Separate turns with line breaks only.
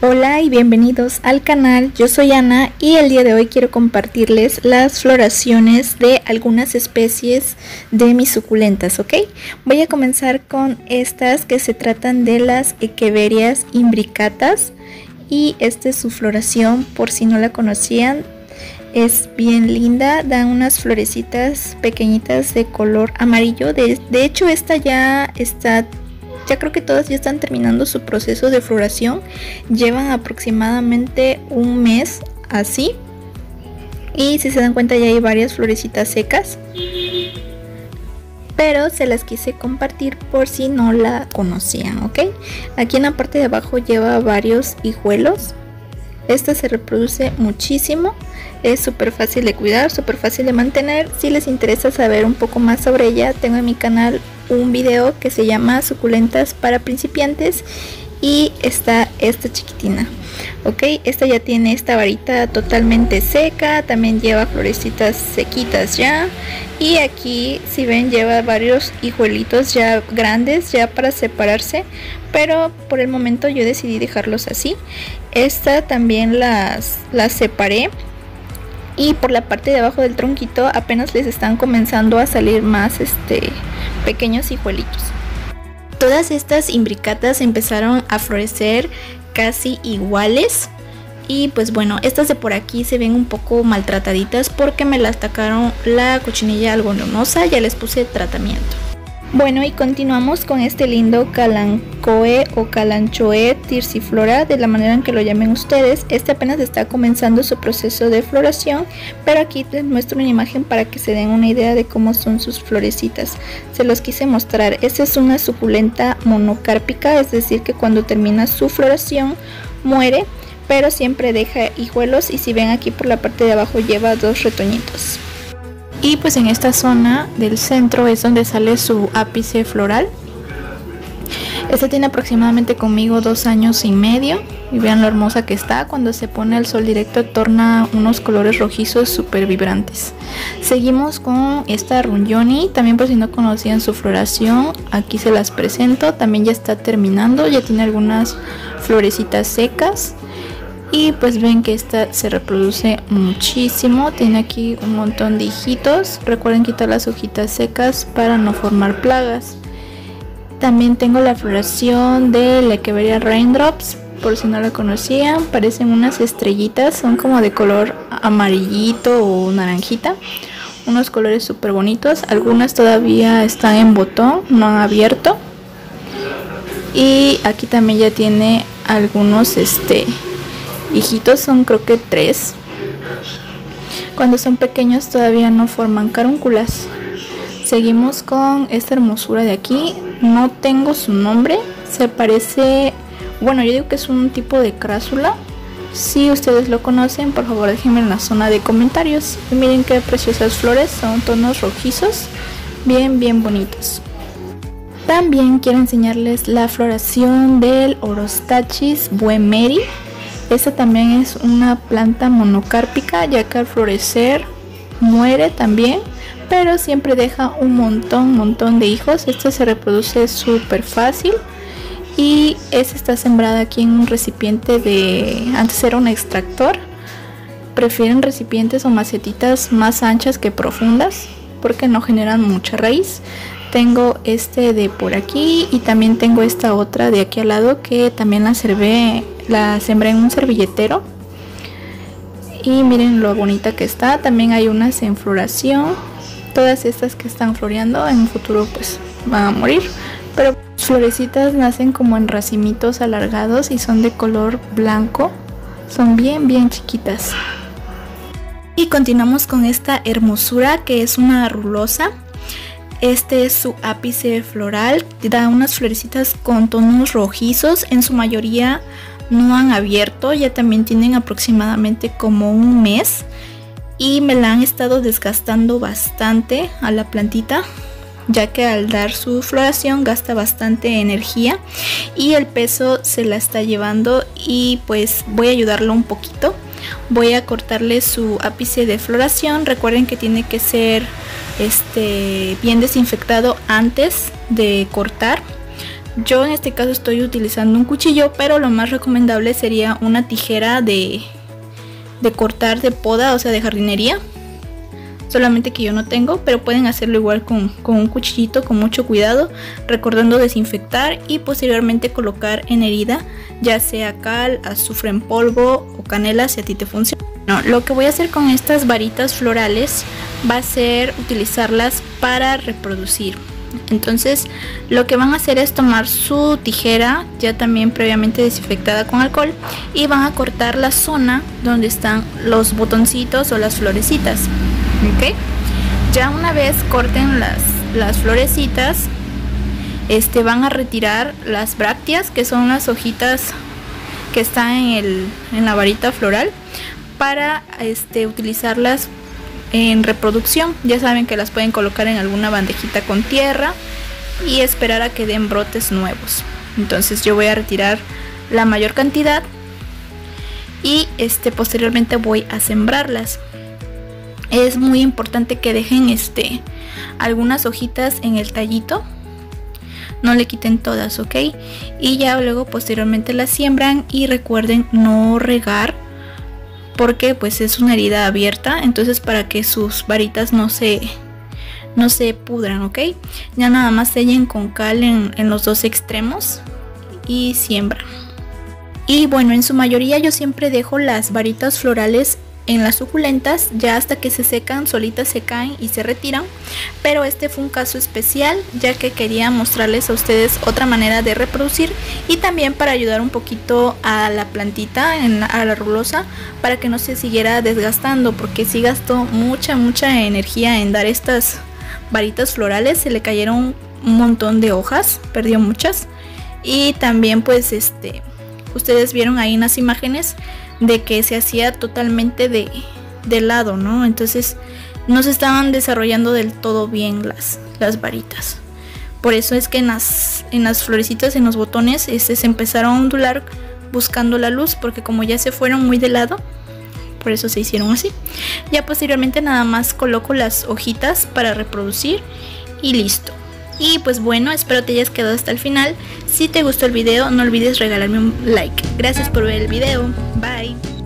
Hola y bienvenidos al canal, yo soy Ana y el día de hoy quiero compartirles las floraciones de algunas especies de mis suculentas, ¿ok? Voy a comenzar con estas que se tratan de las Equeverias imbricatas y esta es su floración por si no la conocían. Es bien linda, da unas florecitas pequeñitas de color amarillo. De, de hecho esta ya está ya creo que todas ya están terminando su proceso de floración. Llevan aproximadamente un mes así. Y si se dan cuenta ya hay varias florecitas secas. Pero se las quise compartir por si no la conocían, ¿ok? Aquí en la parte de abajo lleva varios hijuelos. Esta se reproduce muchísimo. Es súper fácil de cuidar, súper fácil de mantener. Si les interesa saber un poco más sobre ella, tengo en mi canal un video que se llama Suculentas para principiantes y está esta chiquitina. Ok, esta ya tiene esta varita totalmente seca, también lleva florecitas sequitas ya. Y aquí, si ven, lleva varios hijuelitos ya grandes, ya para separarse. Pero por el momento yo decidí dejarlos así. Esta también las, las separé y por la parte de abajo del tronquito apenas les están comenzando a salir más este pequeños hijuelitos. Todas estas imbricatas empezaron a florecer casi iguales y pues bueno, estas de por aquí se ven un poco maltrataditas porque me las atacaron la cochinilla algodonosa, ya les puse tratamiento. Bueno y continuamos con este lindo calancoe o calanchoe tirsiflora de la manera en que lo llamen ustedes. Este apenas está comenzando su proceso de floración, pero aquí les muestro una imagen para que se den una idea de cómo son sus florecitas. Se los quise mostrar. Esta es una suculenta monocárpica, es decir que cuando termina su floración muere, pero siempre deja hijuelos y si ven aquí por la parte de abajo lleva dos retoñitos. Y pues en esta zona del centro es donde sale su ápice floral. Esta tiene aproximadamente conmigo dos años y medio. Y vean lo hermosa que está. Cuando se pone el sol directo torna unos colores rojizos súper vibrantes. Seguimos con esta Runyoni. También por si no conocían su floración, aquí se las presento. También ya está terminando. Ya tiene algunas florecitas secas y pues ven que esta se reproduce muchísimo. Tiene aquí un montón de hijitos. Recuerden quitar las hojitas secas para no formar plagas. También tengo la floración de la Echeveria Raindrops. Por si no la conocían parecen unas estrellitas. Son como de color amarillito o naranjita. Unos colores súper bonitos. Algunas todavía están en botón no han abierto. Y aquí también ya tiene algunos este hijitos son creo que tres. Cuando son pequeños todavía no forman carúnculas. Seguimos con esta hermosura de aquí. No tengo su nombre. Se parece, bueno, yo digo que es un tipo de crásula. Si ustedes lo conocen, por favor déjenme en la zona de comentarios. Miren qué preciosas flores, son tonos rojizos, bien, bien bonitos. También quiero enseñarles la floración del Orostachis buemeri. Esta también es una planta monocárpica ya que al florecer muere también, pero siempre deja un montón, montón de hijos. Esta se reproduce súper fácil y esta está sembrada aquí en un recipiente de, antes era un extractor. Prefieren recipientes o macetitas más anchas que profundas porque no generan mucha raíz. Tengo este de por aquí y también tengo esta otra de aquí al lado que también la servé la sembré en un servilletero. Y miren lo bonita que está. También hay unas en floración. Todas estas que están floreando en un futuro pues van a morir. Pero florecitas nacen como en racimitos alargados y son de color blanco. Son bien bien chiquitas. Y continuamos con esta hermosura que es una rulosa este es su ápice floral, da unas florecitas con tonos rojizos, en su mayoría no han abierto, ya también tienen aproximadamente como un mes. Y me la han estado desgastando bastante a la plantita ya que al dar su floración gasta bastante energía y el peso se la está llevando. Y pues voy a ayudarlo un poquito voy a cortarle su ápice de floración recuerden que tiene que ser este bien desinfectado antes de cortar Yo en este caso estoy utilizando un cuchillo, pero lo más recomendable sería una tijera de, de cortar de poda, o sea, de jardinería. Solamente que yo no tengo, pero pueden hacerlo igual con, con un cuchillito con mucho cuidado, recordando desinfectar y posteriormente colocar en herida, ya sea cal, azufre en polvo o canela si a ti te funciona. No, lo que voy a hacer con estas varitas florales va a ser utilizarlas para reproducir. Entonces lo que van a hacer es tomar su tijera ya también previamente desinfectada con alcohol y van a cortar la zona donde están los botoncitos o las florecitas. Ya una vez corten las, las florecitas, este, van a retirar las brácteas que son las hojitas que están en, el, en la varita floral para este, utilizarlas en reproducción. Ya saben que las pueden colocar en alguna bandejita con tierra y esperar a que den brotes nuevos. Entonces yo voy a retirar la mayor cantidad y este posteriormente voy a sembrarlas. Es muy importante que dejen este algunas hojitas en el tallito. No le quiten todas, ¿ok? Y ya luego posteriormente las siembran y recuerden no regar porque pues es una herida abierta, entonces para que sus varitas no se no se pudran, ¿ok? Ya nada más sellen con cal en, en los dos extremos y siembran. Y bueno, en su mayoría yo siempre dejo las varitas florales en las suculentas ya hasta que se secan solitas se caen y se retiran. Pero este fue un caso especial ya que quería mostrarles a ustedes otra manera de reproducir y también para ayudar un poquito a la plantita a la rulosa para que no se siguiera desgastando porque si gastó mucha mucha energía en dar estas varitas florales. Se le cayeron un montón de hojas perdió muchas. Y también pues este ustedes vieron ahí en las imágenes de que se hacía totalmente de, de lado, ¿no? Entonces no se estaban desarrollando del todo bien las, las varitas. Por eso es que en las, en las florecitas, en los botones, este, se empezaron a ondular buscando la luz, porque como ya se fueron muy de lado, por eso se hicieron así. Ya posteriormente nada más coloco las hojitas para reproducir y listo. Y pues bueno, espero te hayas quedado hasta el final. Si te gustó el video, no olvides regalarme un like. Gracias por ver el video. Bye.